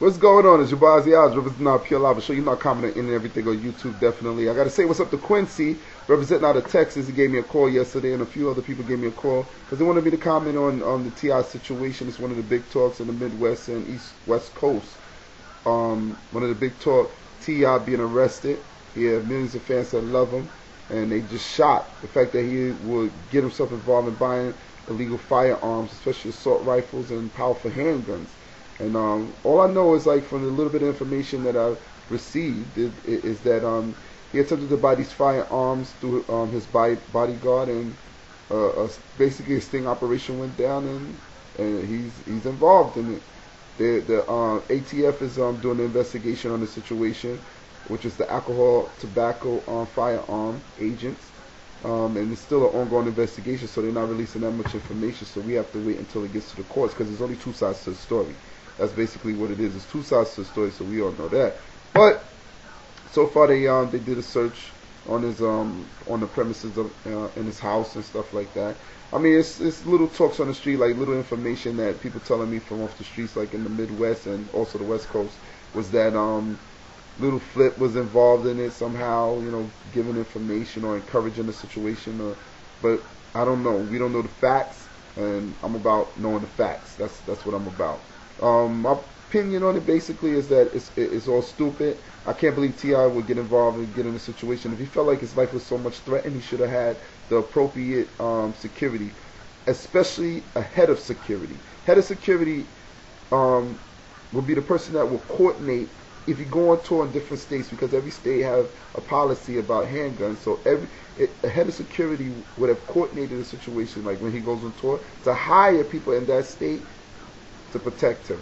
What's going on? It's your boy Oz, representing our Pure Lava Show. you're not commenting and everything on YouTube, definitely. I got to say what's up to Quincy, representing out of Texas. He gave me a call yesterday, and a few other people gave me a call because they wanted me to comment on, on the T.I. situation. It's one of the big talks in the Midwest and East West Coast. Um, one of the big talk, T.I. being arrested. He had millions of fans that love him, and they just shot the fact that he would get himself involved in buying illegal firearms, especially assault rifles and powerful handguns. And um, all I know is like from the little bit of information that I've received is, is that um, he attempted to buy these firearms through um, his bodyguard, and uh, basically a sting operation went down, and and he's he's involved in it. The the uh, ATF is um, doing an investigation on the situation, which is the alcohol, tobacco, um, firearm agents. Um, and it's still an ongoing investigation, so they're not releasing that much information. So we have to wait until it gets to the courts because there's only two sides to the story. That's basically what it is. It's two sides to the story, so we all know that. But so far, they um they did a search on his um on the premises of uh, in his house and stuff like that. I mean, it's it's little talks on the street, like little information that people telling me from off the streets, like in the Midwest and also the West Coast, was that um Lil Flip was involved in it somehow, you know, giving information or encouraging the situation. Or, but I don't know. We don't know the facts, and I'm about knowing the facts. That's that's what I'm about. Um, my opinion on it basically is that it's it's all stupid. I can't believe T.I. would get involved and get in a situation. If he felt like his life was so much threatened, he should have had the appropriate um, security, especially a head of security. Head of security um, will be the person that will coordinate if you go on tour in different states because every state have a policy about handguns. So every it, a head of security would have coordinated a situation like when he goes on tour to hire people in that state to protect him.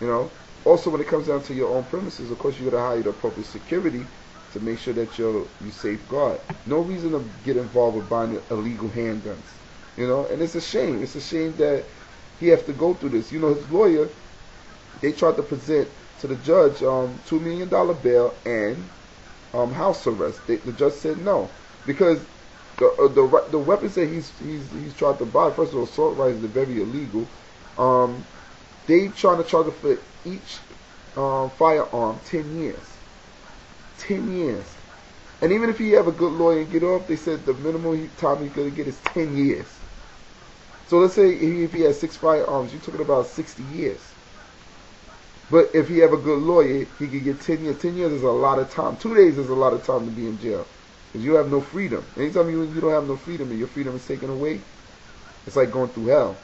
You know. Also, when it comes down to your own premises, of course, you got to hire the appropriate security to make sure that you're you safeguard. No reason to get involved with buying illegal handguns. You know, and it's a shame. It's a shame that he has to go through this. You know, his lawyer, they tried to present to the judge um, two million dollar bail and um, house arrest. They, the judge said no because the uh, the the weapons that he's he's he's tried to buy. First of all, assault rifles are very illegal. Um, they trying to charge for each um, firearm ten years. Ten years. And even if he have a good lawyer and get off, they said the minimum time he's gonna get is ten years. So let's say if he has six firearms, you're talking about sixty years. But if he have a good lawyer, he could get ten years. Ten years is a lot of time. Two days is a lot of time to be in jail because you have no freedom. Anytime you you don't have no freedom and your freedom is taken away, it's like going through hell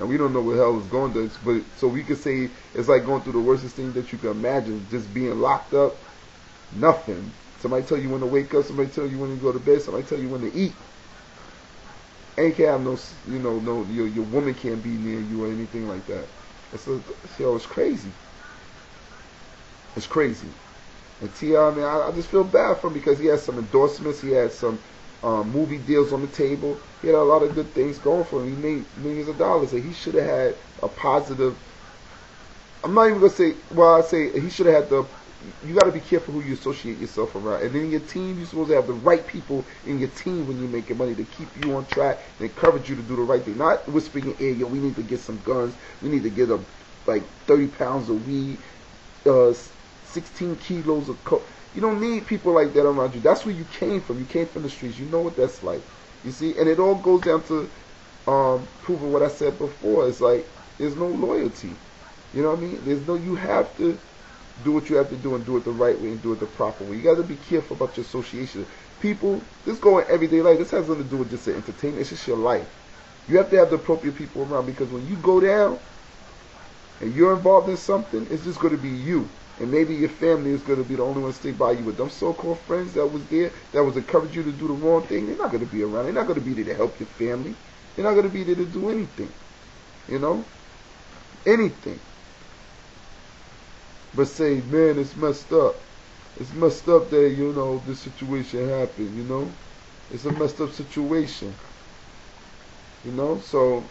and we don't know what hell is going to. But so we could say it's like going through the worstest thing that you can imagine, just being locked up, nothing. Somebody tell you when to wake up. Somebody tell you when to go to bed. Somebody tell you when to eat. Ain't can have no, you know, no your your woman can't be near you or anything like that. It's a, yo, it's crazy. It's crazy. And T.I., man, I, I just feel bad for him because he has some endorsements. He had some um, movie deals on the table. He had a lot of good things going for him. He made millions of dollars. And he should have had a positive. I'm not even gonna say. Well, I say he should have had the. You got to be careful who you associate yourself around. And in your team, you're supposed to have the right people in your team when you're making money to keep you on track and encourage you to do the right thing. Not whispering in your ear, yo, we need to get some guns. We need to get a like 30 pounds of weed, uh, 16 kilos of coke. You don't need people like that around you. That's where you came from. You came from the streets. You know what that's like. You see, and it all goes down to um, proving what I said before. It's like there's no loyalty. You know what I mean? There's no. You have to do what you have to do and do it the right way and do it the proper way. You got to be careful about your association. People, this go in everyday life. This has nothing to do with just the entertainment. It's just your life. You have to have the appropriate people around because when you go down and you're involved in something, it's just going to be you and maybe your family is going to be the only one to stay by you. But them so-called friends that was there, that was encouraging you to do the wrong thing, they're not going to be around. They're not going to be there to help your family. They're not going to be there to do anything. You know? Anything. But say, man, it's messed up. It's messed up that, you know, this situation happened, you know? It's a messed up situation. You know? So,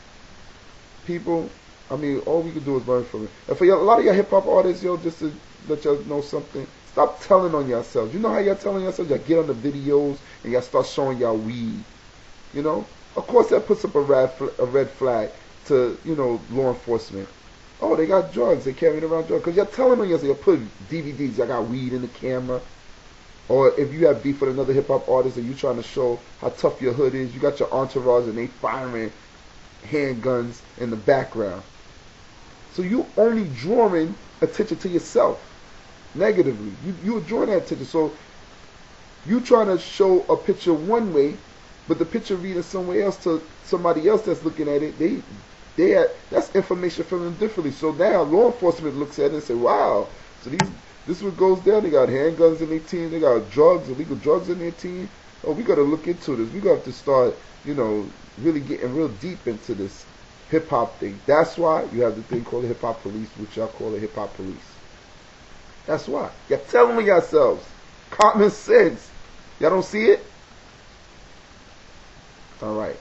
people, I mean, all we can do is learn from it. And for a lot of y'all hip hop artists, yo, just to let y'all know something. Stop telling on yourselves. You know how y'all telling yourselves? Y'all get on the videos and y'all start showing y'all weed. You know? Of course that puts up a red, a red flag to, you know, law enforcement. Oh, they got drugs. They carrying around drugs. Because you're telling on them, you put DVDs. I got weed in the camera. Or if you have beef with another hip hop artist and you trying to show how tough your hood is, you got your entourage and they firing handguns in the background. So you only drawing attention to yourself negatively. You you're drawing that attention. So you trying to show a picture one way, but the picture reading somewhere else to somebody else that's looking at it, they they had, that's information from them differently. So now law enforcement looks at it and say, wow, so these this is what goes down. They got handguns in their team. They got drugs, illegal drugs in their team. Oh, we got to look into this. We got to start, you know, really getting real deep into this hip hop thing. That's why you have the thing called the hip hop police, which y'all call the hip hop police. That's why. You're telling yourselves. Common sense. Y'all don't see it? Alright.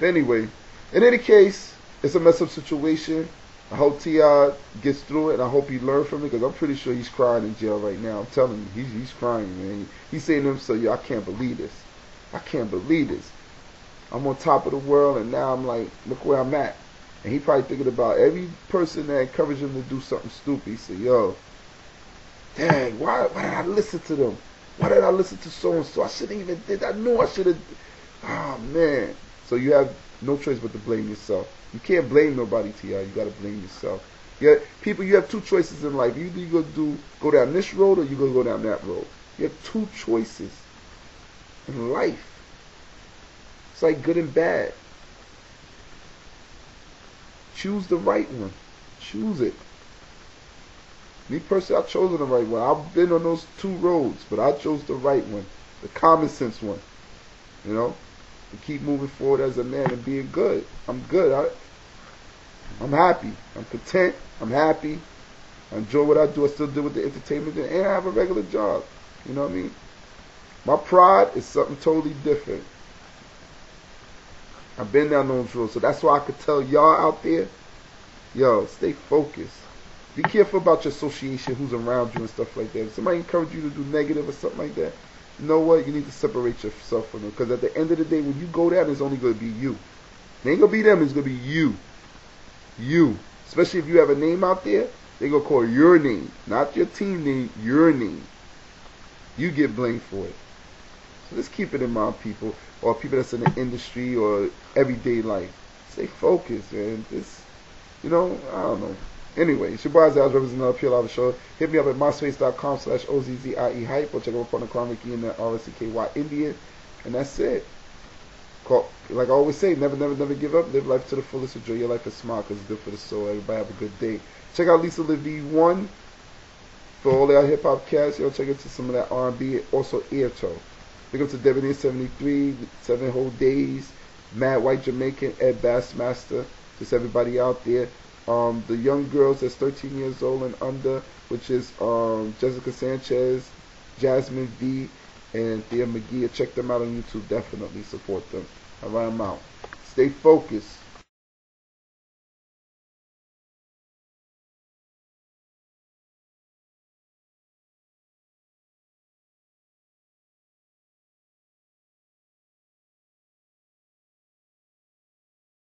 Anyway, in any case, it's a mess up situation. I hope T.I. gets through it, and I hope he learns from it, because I'm pretty sure he's crying in jail right now. I'm telling you, he's, he's crying, man. He's saying to himself, yo, I can't believe this. I can't believe this. I'm on top of the world, and now I'm like, look where I'm at. And he probably thinking about every person that encouraged him to do something stupid. He said, yo, dang, why, why did I listen to them? Why did I listen to so-and-so? I shouldn't even did. I knew I should have. Oh, man. So you have no choice but to blame yourself. You can't blame nobody, Ti. You gotta blame yourself. Yeah, people, you have two choices in life. Either you go do go down this road or you gonna go down that road. You have two choices in life. It's like good and bad. Choose the right one. Choose it. Me personally, I've chosen the right one. I've been on those two roads, but I chose the right one, the common sense one. You know, to keep moving forward as a man and being good. I'm good. I, I'm happy. I'm content. I'm happy. I enjoy what I do. I still do with the entertainment, and I have a regular job. You know what I mean? My pride is something totally different. I've been down those roads, so that's why I could tell y'all out there, yo, stay focused. Be careful about your association, who's around you and stuff like that. If somebody encourage you to do negative or something like that, you know what? You need to separate yourself from them. Because at the end of the day, when you go down, it's only going to be you. It ain't going to be them, it's going to be you. You. Especially if you have a name out there, they going to call your name. Not your team name, your name. You get blamed for it. So let's keep it in mind, people. Or people that's in the industry or everyday life. Stay focused, man. This, you know, I don't know. Anyway, it's your boy Zaz representing the Pure Lava Show. Hit me up at myspace.com slash O-Z-Z-I-E hype or check out Crown Ricky and the R-S-C-K-Y Indian. And that's it. Like I always say, never, never, never give up. Live life to the fullest. Enjoy your life and smile because it's good for the soul. Everybody have a good day. Check out Lisa Livy 1 for all our hip hop cats. Yo, check into some of that R&B. Also, Airto. Big up to Debonair 73, Seven Whole Days, Mad White Jamaican, Ed Bassmaster. Just everybody out there. Um, the young girls that's 13 years old and under, which is um, Jessica Sanchez, Jasmine V, and Thea McGee. Check them out on YouTube. Definitely support them. All right, I'm out. Stay focused.